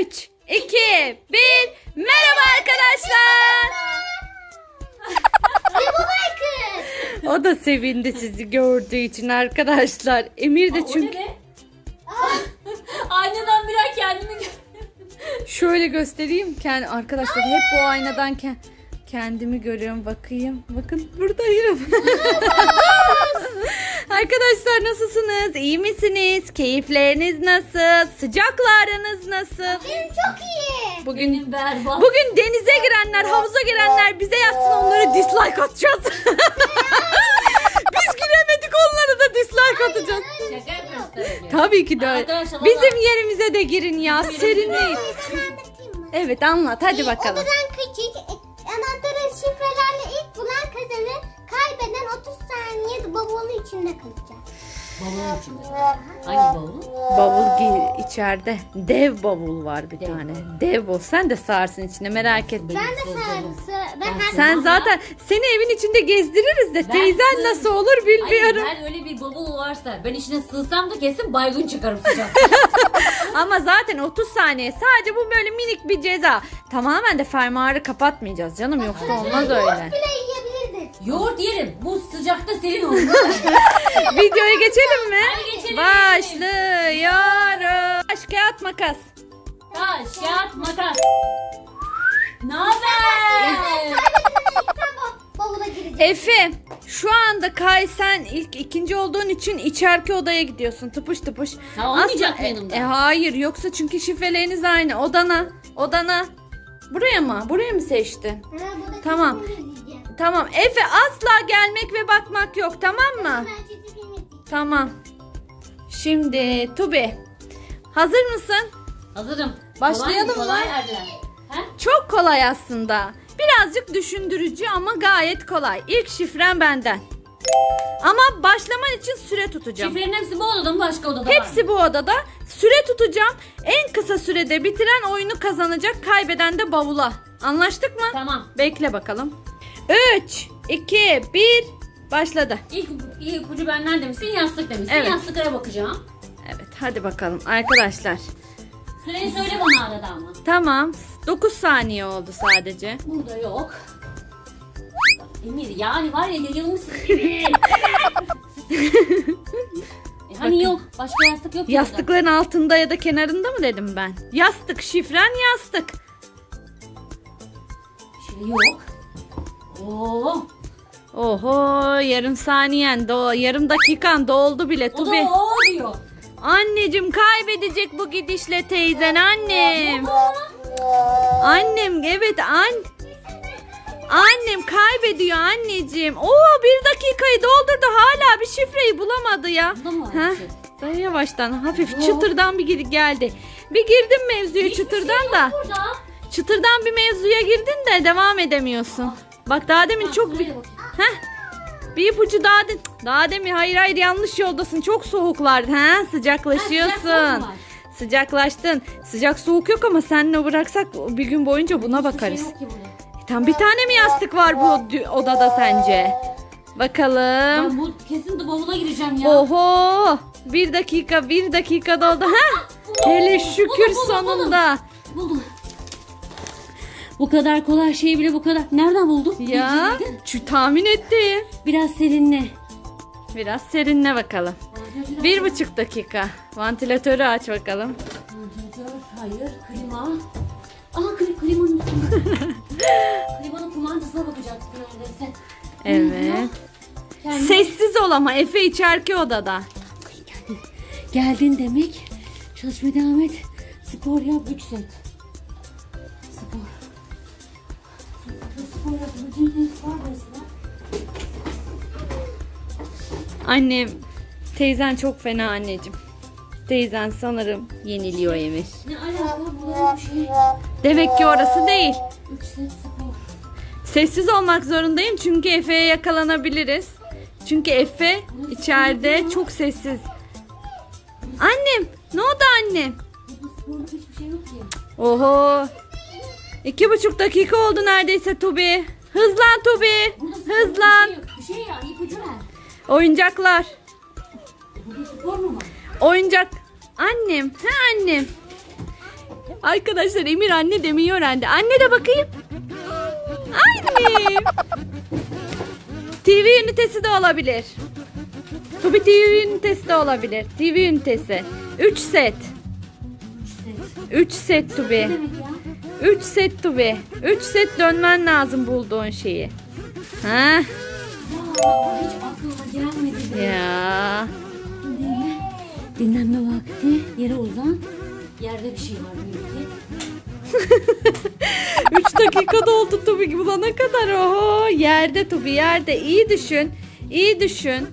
3, 2, 1. Merhaba arkadaşlar. O da sevindi sizi gördüğü için arkadaşlar. Emir de Aa, çünkü? Aynadan birer kendimi şöyle göstereyim. Kendi arkadaşlar hep bu aynadan ke- kendimi görüyorum. Bakayım. Bakın buradayım. arkadaşlar nasılsınız? İyi misiniz? Keyifleriniz nasıl? Sıcakla aranız nasıl? Çok iyi. Bugün Benim berbat. Bugün denize girenler, havuza girenler bize yazsın onlara dislike atacağız. Biz giremedik onlara da dislike atacağız. Şaka tabii. Tabii ki de. Arkadaşlar, Bizim yerimize de girin ya. Anlatayım mı? Evet anlat hadi bakalım. Odadan içinde kalacak. Bavulun içinde. Hangi bavulun? Bavul gi- içeride. Dev bavul var bir Dev tane. Dev bavul. Sen de sığarsın içine merak etme. Ben de sarısı. Ben her Sen zaten seni evin içinde gezdiririz de Ben teyzen sığ- nasıl olur bilmiyorum. Hayır ben öyle bir bavul varsa ben içine sığsam da kesin baygın çıkarım sıcak. Ama zaten 30 saniye sadece bu böyle minik bir ceza. Tamamen de fermuarı kapatmayacağız canım yoksa olmaz öyle. bile. Yoğurt yerim. Bu sıcakta serin olur. Videoya geçelim mi? Hadi geçelim. Başlıyoruz. Taş kağıt makas. Taş, kağıt, makas. Ne haber? Bavula. Efe şu anda Kay sen ilk ikinci olduğun için içerki odaya gidiyorsun tıpış tıpış. Ha, olmayacak Asla- mı yanımda? E, hayır yoksa çünkü şifreleriniz aynı. Odana. Odana. Buraya mı? Buraya mı seçtin? Ha, Tamam. Tamam. Efe asla gelmek ve bakmak yok tamam mı? Tamam. Şimdi Tubi. Hazır mısın? Hazırım. Başlayalım kolay, mı? Kolay? Çok kolay aslında. Birazcık düşündürücü ama gayet kolay. İlk şifren benden. Ama başlaman için süre tutacağım. Şifrenin hepsi bu odada mı başka odada var mı? Hepsi bu odada. Süre tutacağım. En kısa sürede bitiren oyunu kazanacak. Kaybeden de bavula. Anlaştık mı? Tamam. Bekle bakalım. 3, 2, 1. Başladı. İlk, ilk ipucu benden demişsin yastık demişsin. Evet. Yastıklara bakacağım. Evet hadi bakalım arkadaşlar. Süreyi söyle bana arada ama. Tamam. 9 saniye oldu sadece. Burada yok. Emir yani var ya yayılmışsın e hani yok. Başka yastık yok. Yastıkların altında ya da kenarında mı dedim ben? Yastık, şifren yastık. burada. Şey yok. Oo. Oho yarım saniyen, do yarım dakikan doldu bile O da o diyor. Anneciğim kaybedecek bu gidişle teyzen annem. Aa, Annem evet an. Annem kaybediyor anneciğim. Oo bir dakikayı doldurdu hala bir şifreyi bulamadı ya. Ha? şey? Daha yavaştan hafif Yok. çıtırdan bir gir- geldi. Bir girdim mevzuya Hiçbir çıtırdan şey da. burada. Çıtırdan bir mevzuya girdin de devam edemiyorsun. Bak daha demin çok bir... Heh. Bir ipucu daha de... Daha demin hayır hayır yanlış yoldasın. Çok soğuklardı. Ha, Ha, sıcaklaşıyorsun. sıcak. Sıcaklaştın. Sıcak soğuk yok ama seninle bıraksak bir gün boyunca buna Hiçbir bakarız. Şey ki burada. Tam bir tane mi yastık var bu odada sence? Bakalım. Ben bu kesin de bavula gireceğim ya. Oho! Bir dakika, bir dakika doldu. Ha? Hele şükür buldum, buldum, sonunda. Buldum. Bu kadar kolay şeyi bile bu kadar. Nereden buldun? Ya, şu tahmin etti. Biraz serinle. Biraz serinle bakalım. Bir buçuk dakika. Vantilatörü aç bakalım. Vantilatör, hayır. Klima. Aa kli, klimanın. Klimanın kumandasına bakacaktık neredeyse. Evet. Kendi... Sessiz ol ama Efe içerki odada. Geldin. Demek. Çalışmaya devam et. Spor yap, yükselt. Annem, teyzen çok fena anneciğim. Teyzen sanırım yeniliyor Emir. Ne alaka bu bir şey? Demek ki orası değil. Sessiz olmak zorundayım çünkü Efe'ye yakalanabiliriz. Çünkü Efe içeride çok sessiz. Annem, ne oldu annem? Şey. Oho. İki buçuk dakika oldu neredeyse Tubi. Hızlan Tubi. Spor Hızlan. Bir şey, şey ya ipucu ver. Oyuncaklar. Burada spor mu var? Oyuncak. Annem. Ha annem. Arkadaşlar Emir anne demeyi öğrendi. Anne de bakayım. Annem. TV ünitesi de olabilir. Tubi TV ünitesi de olabilir. TV ünitesi. 3 set. 3 set Tubi. Ne demek ya? 3 set Tubi. 3 set dönmen lazım bulduğun şeyi. Ha hiç aklıma gelmedi. be. ya. Dinle. Dinlenme vakti. Yere uzan. Yerde bir şey var belki. 3 dakika doldu Tubi bulana kadar. Oho yerde Tubi yerde. İyi düşün. İyi düşün.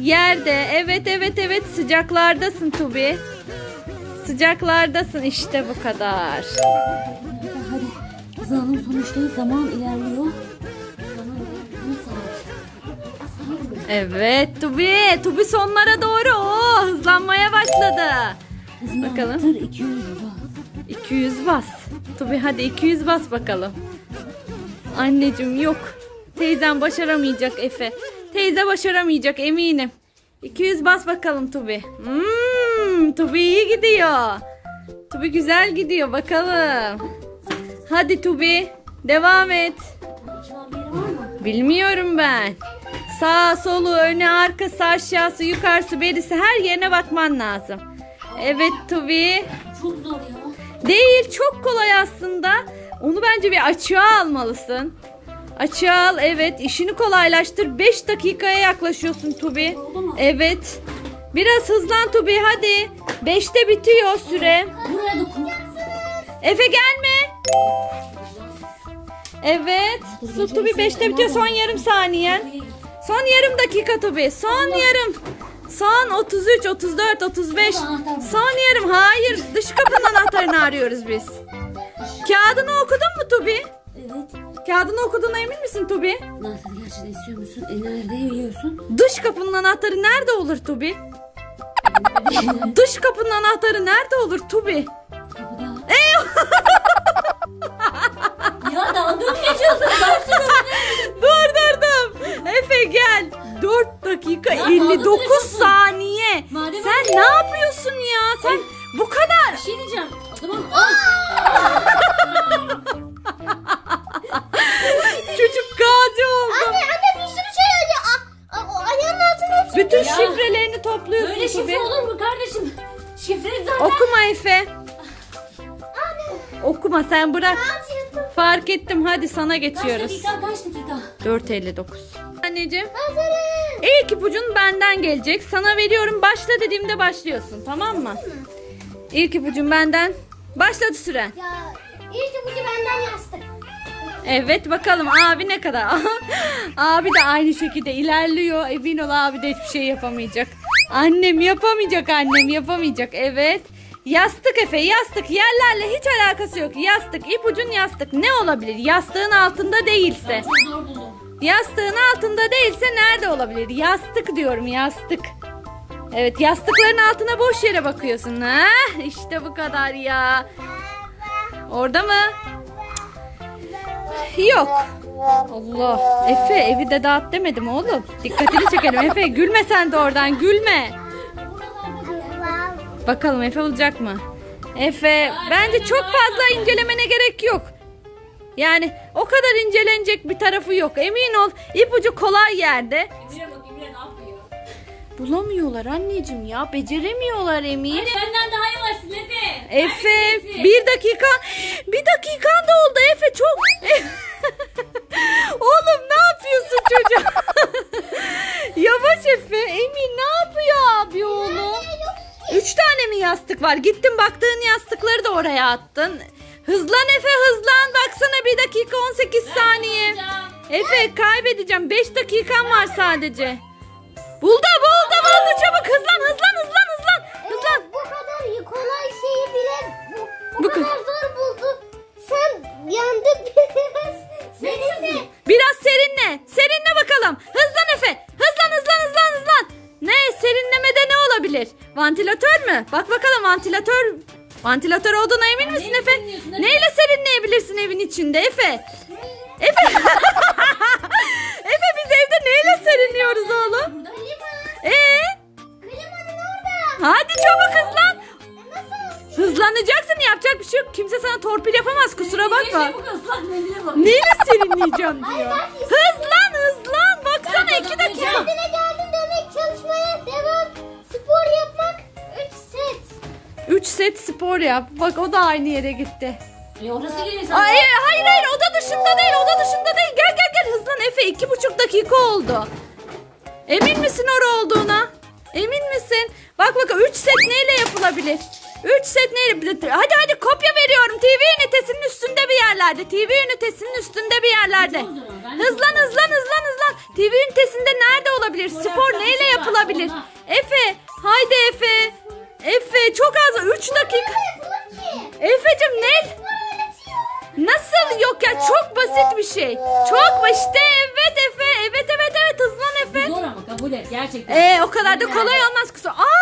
Yerde. Evet evet evet sıcaklardasın Tubi. Sıcaklardasın işte bu kadar. Hadi. Hızlanalım sonuçta zaman ilerliyor. Evet Tubi. Tubi sonlara doğru. Oo, hızlanmaya başladı. Hızını Bakalım. arttır 200 bas. 200 bas. Tubi hadi 200 bas bakalım. Anneciğim yok. Teyzem başaramayacak Efe. Teyze başaramayacak eminim. 200 bas bakalım Tubi. Hmm, Tubi iyi gidiyor. Tubi güzel gidiyor bakalım. Hadi Tubi devam et. Bilmiyorum ben. Sağ, solu, öne, arkası, aşağısı, yukarısı, berisi her yerine bakman lazım. Evet Tubi. Çok zor ya. Değil çok kolay aslında. Onu bence bir açığa almalısın. Açığa al evet işini kolaylaştır. 5 dakikaya yaklaşıyorsun Tubi. Evet. Biraz hızlan Tubi hadi. 5'te bitiyor süre. Buraya dokun. Efe gelme. Evet. Su Tubi 5'te bitiyor son yarım saniyen. Son yarım dakika Tubi. Son yarım. Son 33, 34, 35. Son yarım. Hayır. Dış kapının anahtarını arıyoruz biz. Kağıdını okudun mu Tubi? Evet. Kağıdını okuduğuna emin misin Tubi? Nasıl gerçekten istiyor musun? E nerede yiyorsun? Dış kapının anahtarı nerede olur Tubi? Dış kapının anahtarı nerede olur Tubi? Geçiyorsun? Durdurdum. Efe gel. 4 dakika Ya 59 kaldırıyorsun. saniye. Madem Sen ne yapıyorsun ya? Sen bu kadar. Bir şey diyeceğim. O zaman al. Çocuk gazi oldu. Anne anne bir sürü şey öyle. A, a, o ayağının altına hepsi. Bütün Ya. şifrelerini topluyorsun Böyle şifre olur mu kardeşim? Şifre zaten. Okuma Efe. Okuma sen bırak. Fark ettim hadi sana Kaç geçiyoruz. dakika kaç dakika? 4.59. Anneciğim Hazırım. ilk ipucun benden gelecek. Sana veriyorum başla dediğimde başlıyorsun tamam mı? İlk ipucun benden. Başladı süren. Ya ilk ucu benden yastık. Evet bakalım abi ne kadar. abi de aynı şekilde ilerliyor. Emin ol abi de hiçbir şey yapamayacak. Annem yapamayacak annem yapamayacak. Evet. Yastık Efe yastık yerlerle hiç alakası yok. Yastık ipucun yastık ne olabilir? Yastığın altında değilse. Çok zor buldum. Yastığın altında değilse nerede olabilir? Yastık diyorum yastık. Evet yastıkların altına boş yere bakıyorsun. Ha? İşte bu kadar ya. Orada mı? Yok. Allah. Efe evi de dağıt demedim oğlum. Dikkatini çekelim Efe. Gülme sen de oradan gülme. Bakalım Efe olacak mı? Efe bence çok fazla incelemene gerek yok. Yani o kadar incelenecek bir tarafı yok. Emin ol ipucu kolay yerde. Emre bak Emre ne yapıyor? Bulamıyorlar anneciğim ya. Beceremiyorlar Emir. Hadi benden daha yavaşsın Efe. Efe bir dakika. Bir dakikan da oldu Efe çok. Oğlum ne yapıyorsun çocuğa? Yavaş Efe. Emin ne yapıyor abi oğlum? Üç tane mi yastık var? Gittin baktığın yastıkları da oraya attın. Hızlan Efe hızlan. Baksana bir dakika 18 saniye. Efe kaybedeceğim. 5 dakikan var sadece. Buldu buldu buldu çabuk hızlan hızlan hızlan hızlan. Hızlan. Bu kadar kolay şeyi bile bu, bu, Bu kadar kadar. zor buldu. Sen yandın biraz. Senin de. Biraz serinle. Serinle bakalım. Hızlan Efe. Hızlan hızlan hızlan hızlan. Ne serinlemede ne olabilir? Vantilatör mü? Bak bakalım vantilatör. Vantilatör olduğuna emin misin Efe? Neyle serinleyebilirsin evin içinde? Efe. Efe yap. Bak o da aynı yere gitti. E orası geliyor sen. Ay, hayır hayır oda dışında değil oda dışında değil. Gel gel gel hızlan Efe iki buçuk dakika oldu. Emin misin orada olduğuna? Emin misin? Bak bak 3 set neyle yapılabilir? 3 set neyle? Hadi hadi kopya veriyorum. TV ünitesinin üstünde bir yerlerde. TV ünitesinin üstünde bir yerlerde. Hızlan hızlan hızlan hızlan. TV ünitesinde nerede olabilir? Spor neyle yapılabilir? Efe haydi Efe. Efe çok az 3 dakika. Efe'cim ne? Nasıl yok ya çok basit bir şey. Çok basit evet Efe. Evet evet evet hızlan Efe. Zor ama kabul et gerçekten. Ee o kadar da kolay olmaz kızım. Aa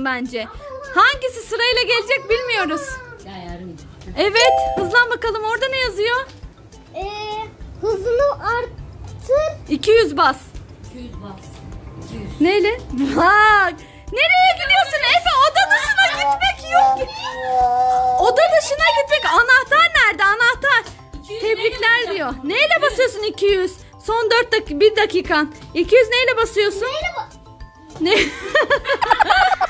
almalısın bence. Hangisi sırayla gelecek bilmiyoruz. Evet hızlan bakalım orada ne yazıyor? Ee, hızını arttır. 200 bas. 200 bas. 200. Neyle? Bak. Nereye gidiyorsun Efe? Oda dışına gitmek yok. Oda dışına gitmek. Anahtar nerede? Anahtar. 200 Tebrikler diyor. Neyle basıyorsun 200? Son 4 dakika 1 dakikan. 200 neyle basıyorsun? Neyle, ba- Ne?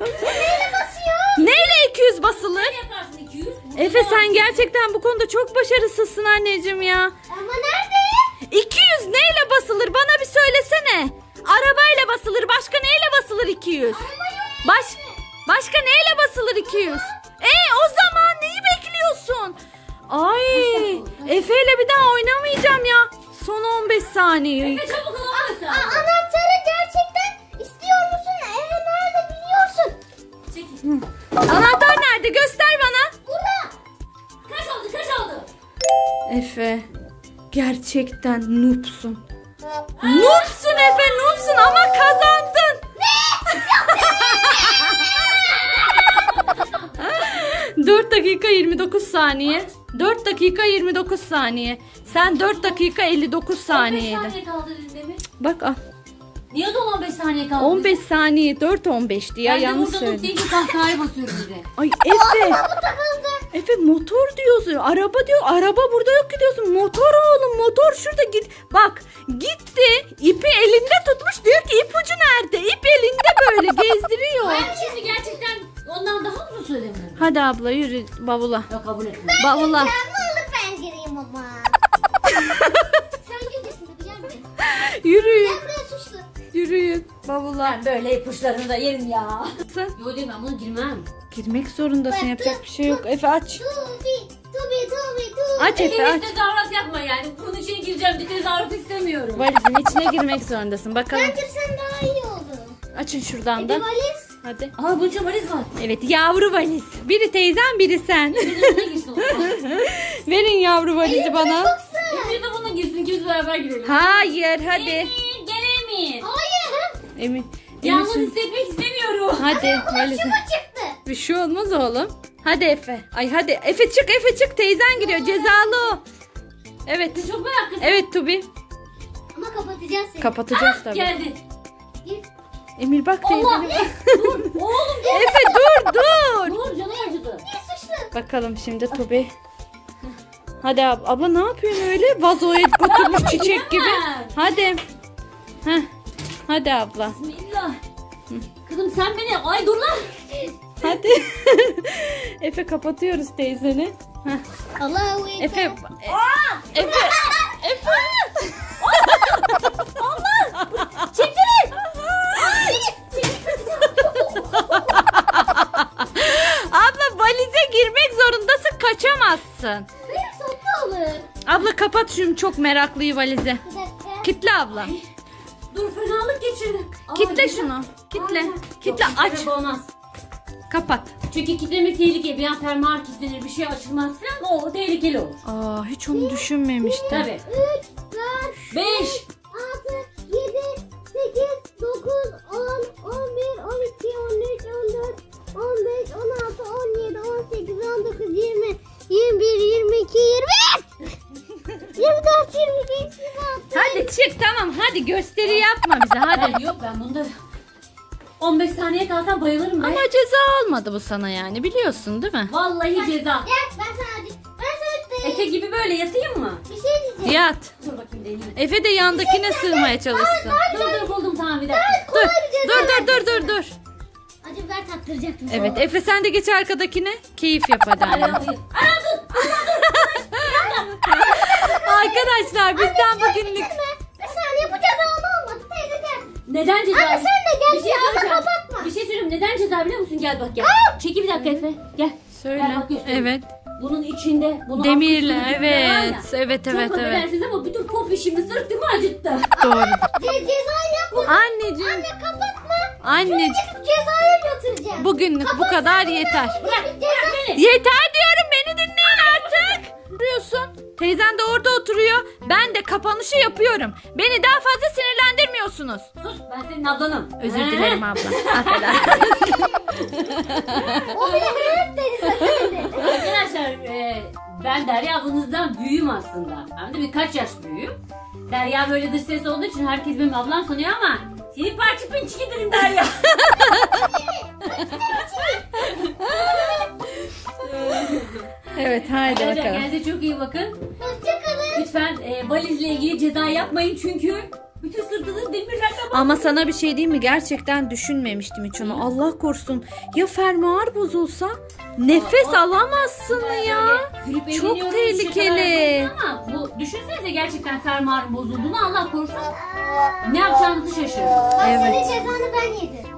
neyle basıyor? neyle 200 basılır? Ne yaparsın 200? Efe sen gerçekten bu konuda çok başarısızsın anneciğim ya. Ama nerede? 200 neyle basılır? Bana bir söylesene. Arabayla basılır. Başka neyle basılır 200? Baş, başka neyle basılır 200? E o zaman neyi bekliyorsun? Ay Efe ile bir daha oynamayacağım ya. Son 15 saniye. Efe çabuk ol A- Anahtar nerede? Göster bana. Burada. Kaç oldu kaç oldu? Efe gerçekten noobsun. Noobsun Efe noobsun ama kazandın. 4 dakika 29 saniye. 4 dakika 29 saniye. Sen 4 dakika 59 15 saniyeydi. saniye kaldı? Bak ah, Niye de 15 saniye kaldı? 15 saniye 4 15'ti ya Ben de yanlış burada söyledim. not deyince kahkahaya basıyorum bir de. Ay Efe. Bu takıldı. Efe motor diyorsun. Araba diyor. Araba burada yok ki diyorsun. Motor oğlum motor şurada git. Bak gitti. ipi elinde tutmuş. Diyor ki ipucu nerede? İp elinde böyle gezdiriyor. Ben şimdi gerçekten ondan daha uzun söyledim. Hadi abla yürü bavula. Yok kabul etmiyorum. Bavula. Sen ne olur ben gireyim ama. Sen gireceksin tabii gel Bavula. Ben böyle ipuçlarını da yerim ya. Sen Yok değil ben buna girmem. girmek zorundasın. Yapacak bir şey yok. Efe aç. Aç Efe aç. Hiç tezahürat yapma yani. Bunun içine gireceğim bir tezahürat istemiyorum. Valizin içine girmek zorundasın. Bakalım. Ben girsen daha iyi olur. Açın şuradan da. valiz. Hadi. Aa bunca valiz var. Evet yavru valiz. Biri teyzen biri sen. Verin yavru valizi bana. Çok sığ. Bir de bununla girsin ikimiz beraber girelim. Hayır hadi. Emin. Emin. Yalnız Eminsin. hissetmek istemiyorum. Hadi. Kulaçımı çıktı. Bir şey olmaz oğlum. Hadi Efe. Ay hadi Efe çık Efe çık teyzen giriyor cezalı o. Evet. Çok meraklısın. Evet Tubi. Ama kapatacağız seni. Kapatacağız Ah, tabii. Geldi. Gir. Emir bak teyzene. dur. Oğlum dur. Efe dur dur. Dur canı acıdı. Gir suçlu. Bakalım şimdi Tubi. Hadi ab abla ne yapıyorsun öyle? Vazoya götürmüş çiçek gibi. Hadi. Heh. Hadi abla. Bismillah. Kızım sen beni... Ay dur lan. Hadi. Efe kapatıyoruz teyzeni. Allahu. Efe. e- Efe. Efe. Çekilin. Abla valize girmek zorundasın kaçamazsın. Olur. Abla kapat şunu çok meraklıyı valize. Bir dakika. Kitle abla. Dur fenalık geçirdim. Aa, Kitle güzel. şunu. Kitle. Aynen. Kitle Yok, aç. olmaz. Kapat. Çünkü kitlemek tehlikeli. Bir an fermuar kilitlenir bir şey açılmaz falan o tehlikeli olur. Aa hiç onu düşünmemiştim. Tabii. 3, 4, 5. 6, 7, 8, 9, 10, 11, 12, 13, 14, 15, 16, 17, 18, 19, 20, 21, 22, 23, 24, 25, 26. Hadi çık tamam hadi gösteri yapma bize hadi. Ben, yok ben bunda 15 saniye kalsam bayılırım be. Ama ceza olmadı bu sana yani biliyorsun değil mi? Vallahi ceza. Gel ben sana ben sana Efe gibi böyle yatayım mı? bir şey diyeceğim. Yat. Dur bakayım deneyeyim. Efe de yandakine sığmaya çalışsın. Dur dur buldum tamam bir dakika. Dur dur dur dur dur dur. Acı ben taktıracaktım. Evet Efe sen de geç arkadakine. Keyif yap hadi Hadi anne. yapayım. Ana dur. Arkadaşlar bizden bugünlük Bir saniye bu ceza olmadı teyze gel. Neden ceza? Anne sen de gel Bir şey ya, ama söyleyeceğim. kapatma. Bir şey söyleyeyim. Neden ceza biliyor musun? Gel bak gel. Çekil bir dakika Efe. Gel. söyle. Gel bak göstereyim. Evet. Bunun içinde bunu Demirle ya. evet. Evet evet Çok evet. affedersiniz ama bütün pop işimi sırtımı acıttı. Doğru. Ce ceza yapma. Anneciğim. Anne kapatma. Anneciğim. Gidip cezaya götüreceğim. Bugünlük bu kadar yeter. Bırak, bırak beni. Yeter Teyzen de orada oturuyor. Ben de kapanışı yapıyorum. Beni daha fazla sinirlendirmiyorsunuz. Sus ben senin ablanım. Özür dilerim abla. Affedersin. O bile hırt dedi sakın. Arkadaşlar e, ben Derya ablanızdan büyüğüm aslında. Hem de birkaç yaş büyüğüm. Derya böyle dış ses olduğu için herkes benim ablam sanıyor ama senin parça pinçikidirim Derya. evet haydi Arkadaşlar bakalım. kendinize çok iyi bakın. Hoşçakalın. Lütfen e, valizle ilgili ceza yapmayın çünkü bütün sırtınız demirlerle bağlı. Ama sana bir şey diyeyim mi? Gerçekten düşünmemiştim hiç onu. Allah korusun. Ya fermuar bozulsa nefes Aa, alamazsın ya. Böyle Çok ediniyoruz, tehlikeli. Ama bu düşünsenize gerçekten fermuarın bozulduğunu Allah korusun ne yapacağımızı şaşırırız. Bak Evet. senin cezanı ben yedim.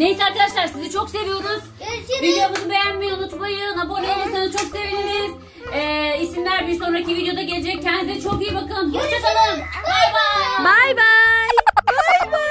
Neyse arkadaşlar sizi çok seviyoruz. Görüşürüz. Videomuzu beğenmeyi unutmayın. Abone olursanız çok seviniriz. Ee, isimler bir sonraki videoda gelecek. Kendinize çok iyi bakın. Hoşçakalın. Bay bay. Bay bay. Bay bay.